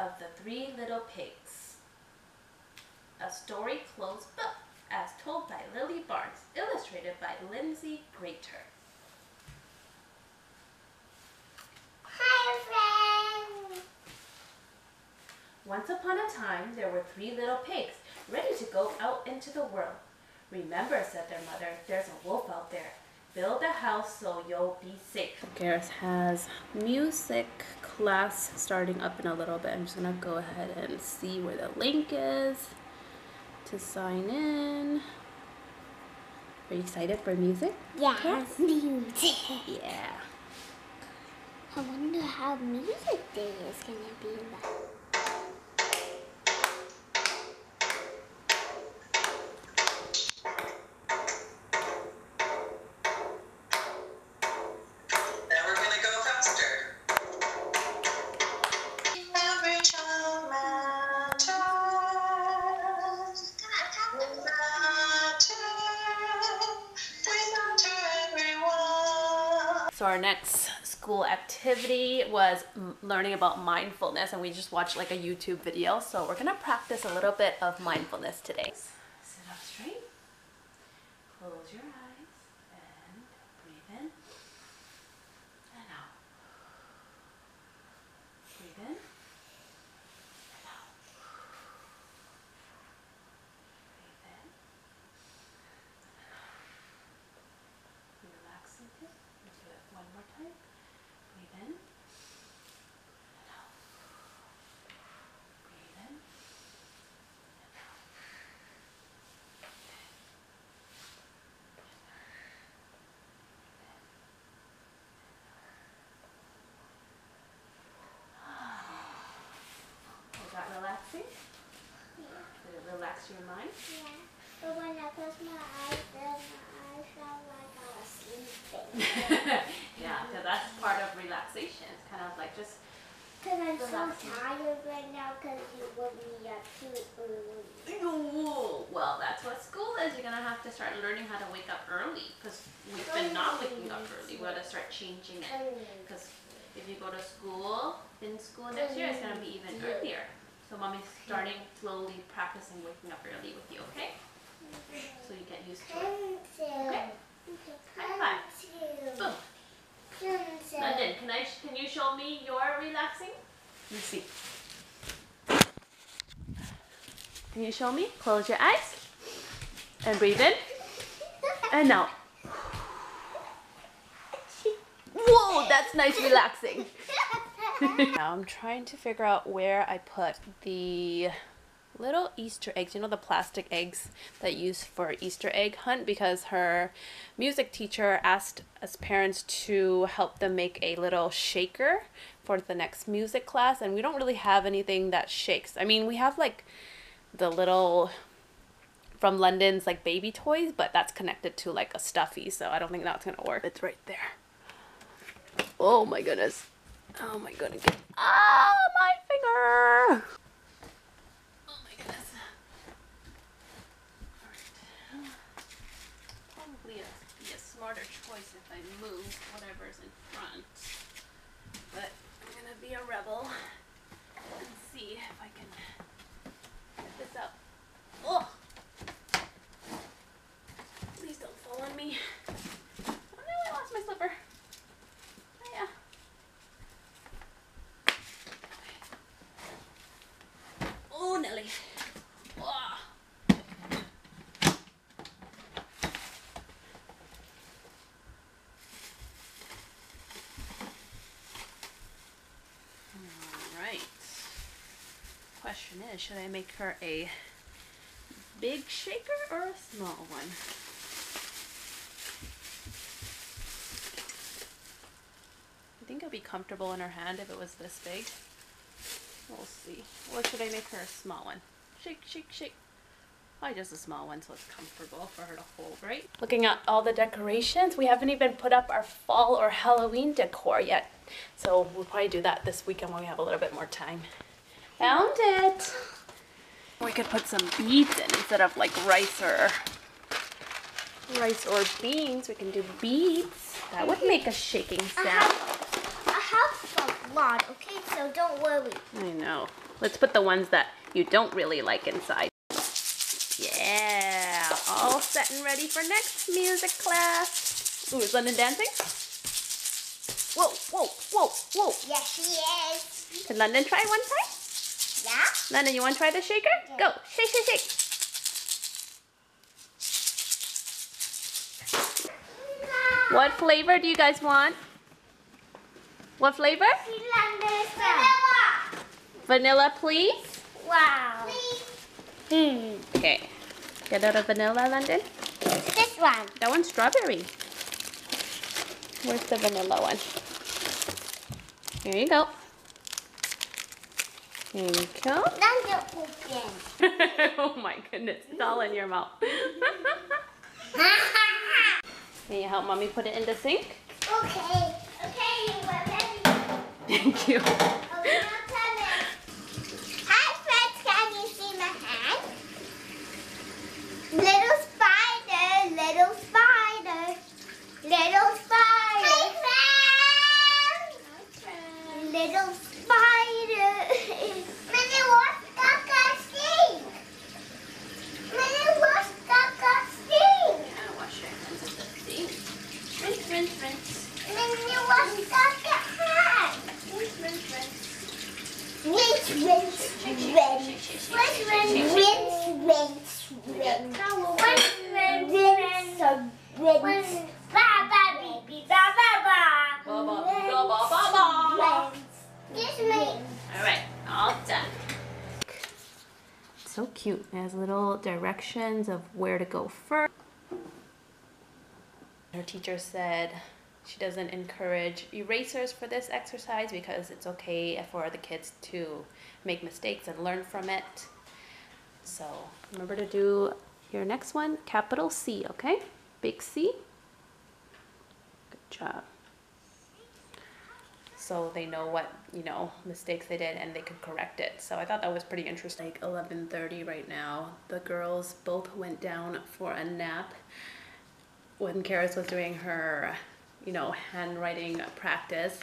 of the Three Little Pigs. A story closed book, as told by Lily Barnes, illustrated by Lindsay Greater. Hi, friends. Once upon a time, there were three little pigs, ready to go out into the world. Remember, said their mother, there's a wolf out there. Build a house so you'll be safe. Karis has music class starting up in a little bit. I'm just gonna go ahead and see where the link is to sign in. Are you excited for music? Yes, music. Yeah. I wonder how music day is gonna be like. So our next school activity was learning about mindfulness, and we just watched like a YouTube video. So we're gonna practice a little bit of mindfulness today. Sit up straight. Close your eyes and breathe in and out. Breathe in and out. Breathe in. Relax into it. We'll do it one more time. Breathe in. And out. Breathe in. And out. Was that relaxing? Did relax your mind? Yeah, but when I close my eyes, then I felt like I was sleeping. yeah, so that's part of relaxation. It's kind of like just Because I'm so tired right now because you woke me up too early. Ooh, well, that's what school is. You're gonna have to start learning how to wake up early because we've been not waking up early. We gotta start changing it because if you go to school in school next year, it's gonna be even earlier. So mommy's starting slowly practicing waking up early with you, okay? So you get used to it. Okay. High five. Boom. Can I? Can you show me your relaxing? Let me see. Can you show me? Close your eyes and breathe in and out. Whoa, that's nice relaxing. now I'm trying to figure out where I put the little Easter eggs, you know, the plastic eggs that use for Easter egg hunt because her music teacher asked us parents to help them make a little shaker for the next music class and we don't really have anything that shakes. I mean, we have like the little from London's like baby toys, but that's connected to like a stuffy, so I don't think that's gonna work. It's right there. Oh my goodness. Oh my goodness. Ah, my finger! Oh my goodness. Probably a, be a smarter choice if I move whatever's in front. But I'm gonna be a rebel and see if I can get this out. Oh! Please don't fall on me. Oh no, I lost my slipper. Oh, yeah. Oh, Nelly. Ah. All right. Question is, should I make her a big shaker or a small one? I think it'd be comfortable in her hand if it was this big. We'll see. Or should I make her a small one? Shake, shake, shake. Why just a small one so it's comfortable for her to hold, right? Looking at all the decorations, we haven't even put up our fall or Halloween decor yet. So we'll probably do that this weekend when we have a little bit more time. Found it! We could put some beads in instead of like rice or rice or beans. We can do beads. That would make a shaking I sound. have, I have a lot, okay? So don't worry. I know. Let's put the ones that you don't really like inside. Yeah, all set and ready for next music class. Ooh, is London dancing? Whoa, whoa, whoa, whoa. Yes, she is. Can London try one time? Yeah? London, you want to try the shaker? Go, shake, shake, shake. What flavor do you guys want? What flavor? Vanilla, please. Wow. Hmm. Okay. Get out of vanilla, London. This one. That one's strawberry. Where's the vanilla one? Here you go. Here you go. Now you open. oh my goodness, it's all in your mouth. Can you help mommy put it in the sink? okay. Okay. Thank you. Oh, okay, in. Hi, friends. Can you see my hand? Little spider, little spider, little spider. Hi, friends. Little spider. Rinse. Ba, ba, bee, bee, ba, ba, ba. Ba, ba, ba, ba, ba, ba. Rinse. Me. All right, all done. So cute. It has little directions of where to go first. Her teacher said she doesn't encourage erasers for this exercise because it's okay for the kids to make mistakes and learn from it. So remember to do your next one, capital C, okay? C. Good job. So they know what you know mistakes they did and they could correct it. So i thought that was pretty interesting. Like 11.30 right now the girls both went down for a nap when Karis was doing her you know handwriting practice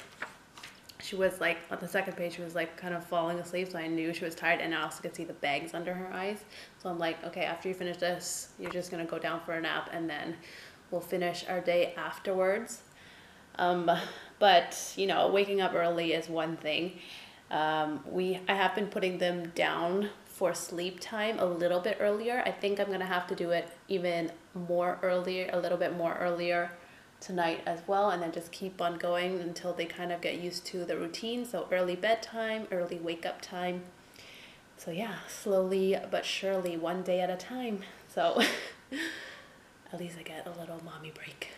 she was like on the second page she was like kind of falling asleep so i knew she was tired and i also could see the bags under her eyes so i'm like okay after you finish this you're just going to go down for a nap and then we'll finish our day afterwards um, but you know, waking up early is one thing. Um, we I have been putting them down for sleep time a little bit earlier. I think I'm gonna have to do it even more earlier, a little bit more earlier tonight as well, and then just keep on going until they kind of get used to the routine. So early bedtime, early wake up time. So yeah, slowly but surely, one day at a time. So at least I get a little mommy break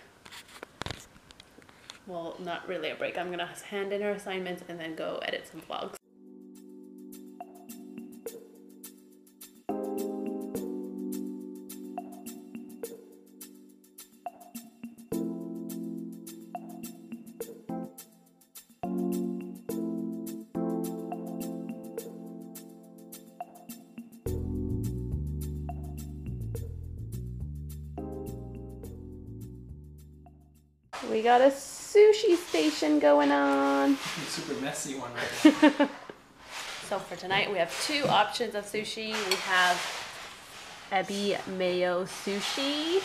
well, not really a break. I'm gonna hand in her assignments and then go edit some vlogs. We got a sushi station going on. Super messy one right now. So for tonight, we have two options of sushi. We have ebi mayo sushi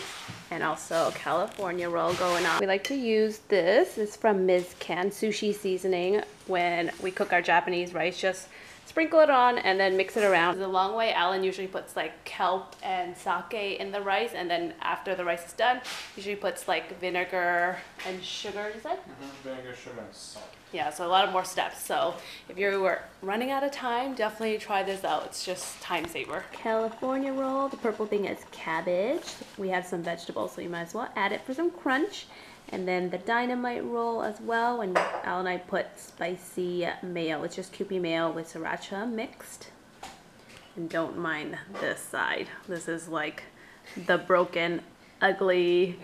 and also California roll going on. We like to use this. It's from Mizkan sushi seasoning. When we cook our Japanese rice, just sprinkle it on and then mix it around. The long way, Alan usually puts like kelp and sake in the rice, and then after the rice is done, usually puts like vinegar and sugar. Is that? Mm-hmm, vinegar, sugar, and salt. Yeah, so a lot of more steps. So if you were running out of time, definitely try this out. It's just time saver. California roll. The purple thing is cabbage. We have some vegetables, so you might as well add it for some crunch. And then the dynamite roll as well. And Al and I put spicy mayo. It's just Kewpie mayo with sriracha mixed. And don't mind this side. This is like the broken, ugly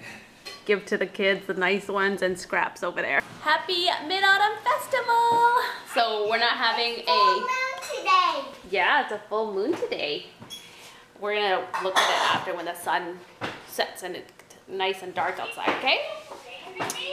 give to the kids the nice ones and scraps over there. Happy Mid-Autumn Festival! So we're not having a Full moon today. yeah, it's a full moon today. We're gonna look at it after when the sun sets and it's nice and dark outside, okay?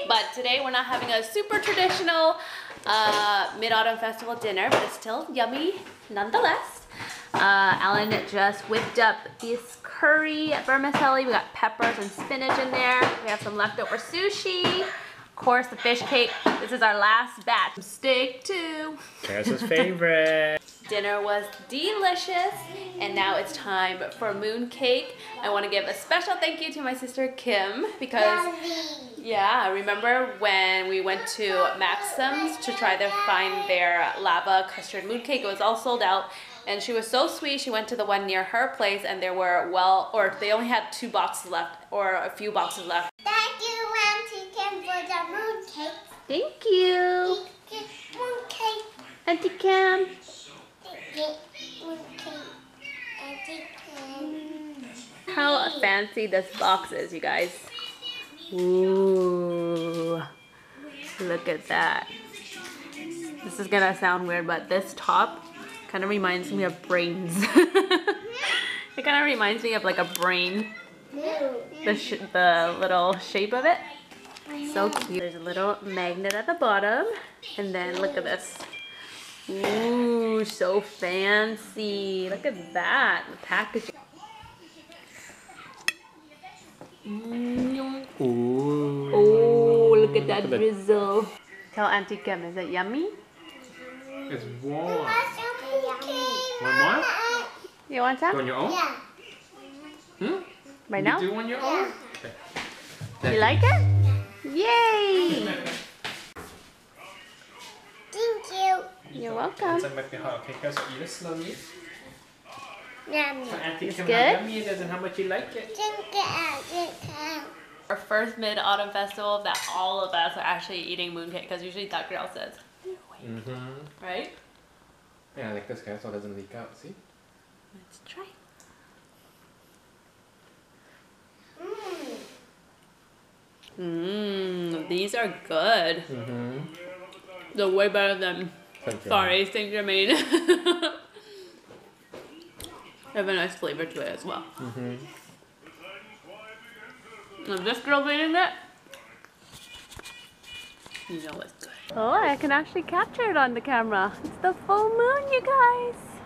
But today we're not having a super traditional uh, Mid-Autumn Festival dinner, but it's still yummy nonetheless. Uh, Alan just whipped up this curry vermicelli. We got peppers and spinach in there. We have some leftover sushi. Of course, the fish cake. This is our last batch. Steak too. Cass's favorite. Dinner was delicious, and now it's time for moon cake. I want to give a special thank you to my sister Kim because, yeah, remember when we went to Maxim's to try to find their lava custard moon cake? It was all sold out, and she was so sweet. She went to the one near her place, and there were well, or they only had two boxes left, or a few boxes left. Thank you, Auntie Kim, for the mooncake. Thank you, Mooncake. Auntie Kim. Mooncake. Auntie Kim. How fancy this box is, you guys. Ooh, look at that. This is gonna sound weird, but this top kind of reminds me of brains. it kind of reminds me of like a brain, the, the little shape of it. So cute. There's a little magnet at the bottom, and then look at this. Ooh, so fancy. Look at that, the packaging. Mm. Ooh. Oh, look at that Look at that. drizzle. Tell Auntie Kim, is it yummy? It's warm. Mooncake. One more? You want some? On some? your own? Yeah. Hmm? Right You now? do on your own? Okay. You like it? Yeah. Yay! Thank you. You're welcome. So it might be hot. Okay, guys, eat it slowly. Yum. So Auntie It's Kim, good? how yummy it is and how much you like it. Drink it out. Drink it out. Our first mid-autumn festival that all of us are actually eating mooncake because usually that girl says, Mm-hmm. right? Yeah, like this guy, so it doesn't leak out. See? Let's try. Mmm, these are good. Mm-hmm. They're way better than Thank you. Sorry, Saint Germain. have a nice flavor to it as well. Mm-hmm. If this girl's eating it, you know it's good. Oh, I can actually capture it on the camera. It's the full moon, you guys.